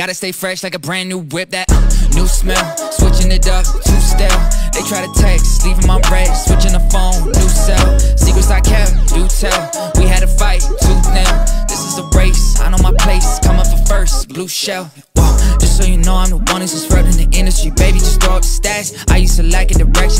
Gotta stay fresh like a brand new whip. That new smell, switching it up, too stale. They try to text, leaving my red, switching the phone, new cell. Secrets I kept, do tell. We had a fight, tooth nail. This is a race, I know my place. Coming for first, blue shell. Whoa, just so you know, I'm the one who's just in the industry. Baby, just throw up the stats. I used to lack a direction.